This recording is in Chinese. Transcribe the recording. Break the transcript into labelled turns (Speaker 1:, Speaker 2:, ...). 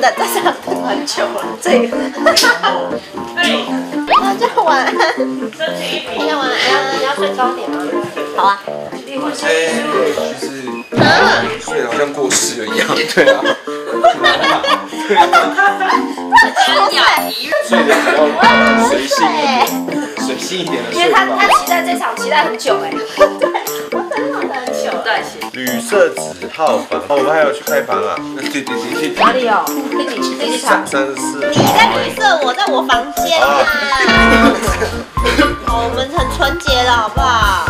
Speaker 1: 等在这等很久了，这个。
Speaker 2: 对，
Speaker 1: 那就晚安，
Speaker 2: 身体一
Speaker 1: 大家晚安。
Speaker 3: 你要睡高点吗？
Speaker 1: 好啊。
Speaker 4: 哎，就是睡得好像过世了一样，对啊，
Speaker 1: 好帅，
Speaker 4: 睡得比较随性一点，随性一点的
Speaker 3: 因为他他。期待这场期待很久哎。
Speaker 5: 旅社子号房，我们还要去开房啊？
Speaker 4: 对对对对。
Speaker 3: 哪里有？跟你去飞
Speaker 5: 机
Speaker 3: 场。
Speaker 5: 三十四。
Speaker 1: 你在旅社，我在我房间啊。好，我们很纯洁的好不好？